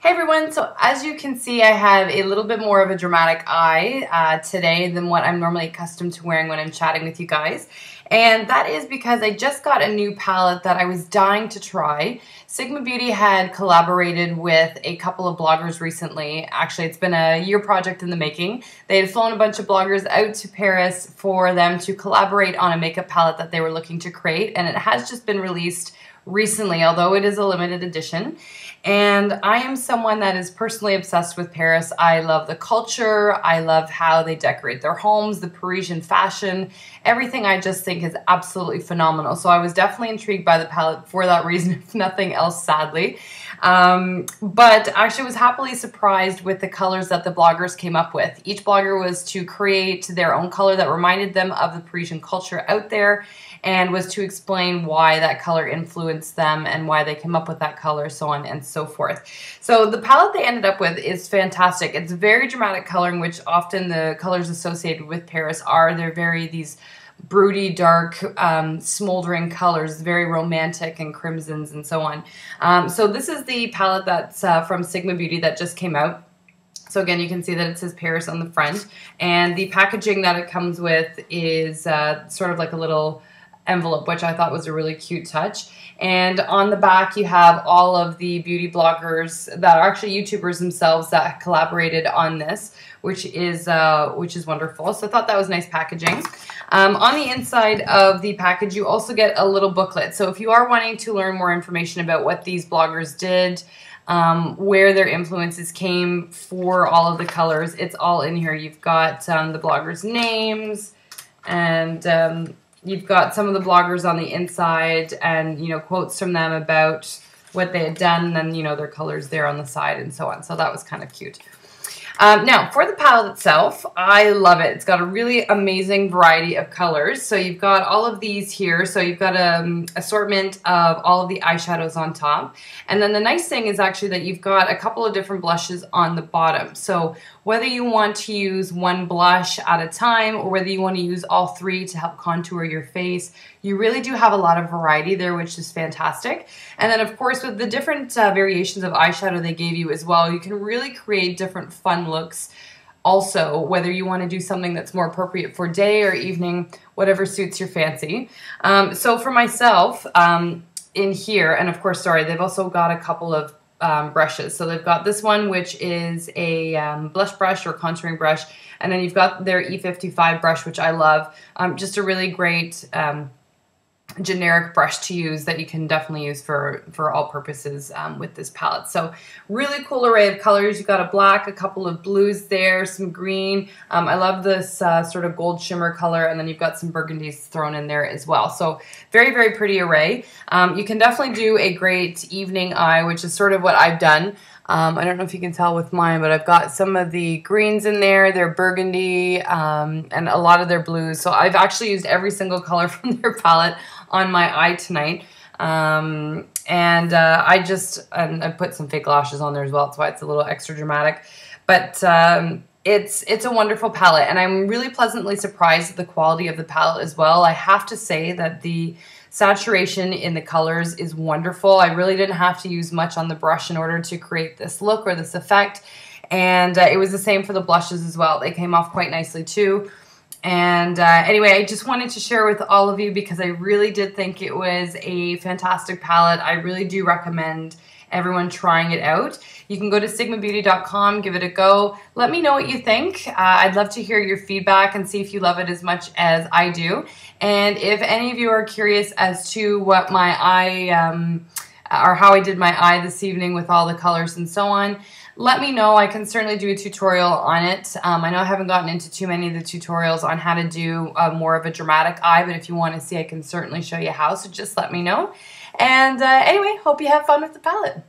Hey everyone, so as you can see I have a little bit more of a dramatic eye uh, today than what I'm normally accustomed to wearing when I'm chatting with you guys. And that is because I just got a new palette that I was dying to try. Sigma Beauty had collaborated with a couple of bloggers recently. Actually, it's been a year project in the making. They had flown a bunch of bloggers out to Paris for them to collaborate on a makeup palette that they were looking to create. And it has just been released recently, although it is a limited edition. And I am someone that is personally obsessed with Paris. I love the culture. I love how they decorate their homes, the Parisian fashion. Everything I just think is absolutely phenomenal. So I was definitely intrigued by the palette for that reason, if nothing else, sadly. Um, but actually was happily surprised with the colors that the bloggers came up with. Each blogger was to create their own color that reminded them of the Parisian culture out there and was to explain why that color influenced them and why they came up with that color, so on and so forth. So the palette they ended up with is fantastic. It's very dramatic coloring, which often the colors associated with Paris are. They're very these broody, dark, um, smoldering colors, very romantic and crimsons and so on. Um, so this is the palette that's uh, from Sigma Beauty that just came out. So again, you can see that it says Paris on the front. And the packaging that it comes with is uh, sort of like a little envelope, which I thought was a really cute touch. And on the back, you have all of the beauty bloggers that are actually YouTubers themselves that collaborated on this, which is uh, which is wonderful. So I thought that was nice packaging. Um, on the inside of the package, you also get a little booklet. So if you are wanting to learn more information about what these bloggers did, um, where their influences came for all of the colors, it's all in here. You've got um, the bloggers' names and um, you've got some of the bloggers on the inside and, you know, quotes from them about what they had done and, you know, their colors there on the side and so on. So that was kind of cute. Um, now, for the palette itself, I love it. It's got a really amazing variety of colors. So you've got all of these here. So you've got an um, assortment of all of the eyeshadows on top. And then the nice thing is actually that you've got a couple of different blushes on the bottom. So whether you want to use one blush at a time or whether you want to use all three to help contour your face, you really do have a lot of variety there, which is fantastic. And then of course, with the different uh, variations of eyeshadow they gave you as well, you can really create different fun looks also, whether you want to do something that's more appropriate for day or evening, whatever suits your fancy. Um, so for myself, um, in here, and of course, sorry, they've also got a couple of um, brushes. So they've got this one, which is a um, blush brush or contouring brush, and then you've got their E55 brush, which I love. Um, just a really great um, generic brush to use that you can definitely use for, for all purposes um, with this palette. So really cool array of colors. You've got a black, a couple of blues there, some green. Um, I love this uh, sort of gold shimmer color and then you've got some burgundies thrown in there as well. So very, very pretty array. Um, you can definitely do a great evening eye, which is sort of what I've done. Um, I don't know if you can tell with mine, but I've got some of the greens in there, their burgundy, um, and a lot of their blues. So I've actually used every single color from their palette on my eye tonight. Um, and uh, I just, I put some fake lashes on there as well. That's why it's a little extra dramatic. But um, it's it's a wonderful palette and I'm really pleasantly surprised at the quality of the palette as well. I have to say that the saturation in the colors is wonderful. I really didn't have to use much on the brush in order to create this look or this effect. And uh, it was the same for the blushes as well. They came off quite nicely too. And uh, anyway, I just wanted to share with all of you because I really did think it was a fantastic palette. I really do recommend everyone trying it out. You can go to sigmabeauty.com, give it a go. Let me know what you think. Uh, I'd love to hear your feedback and see if you love it as much as I do. And if any of you are curious as to what my eye, um, or how I did my eye this evening with all the colors and so on, let me know. I can certainly do a tutorial on it. Um, I know I haven't gotten into too many of the tutorials on how to do uh, more of a dramatic eye, but if you want to see, I can certainly show you how, so just let me know. And uh, anyway, hope you have fun with the palette.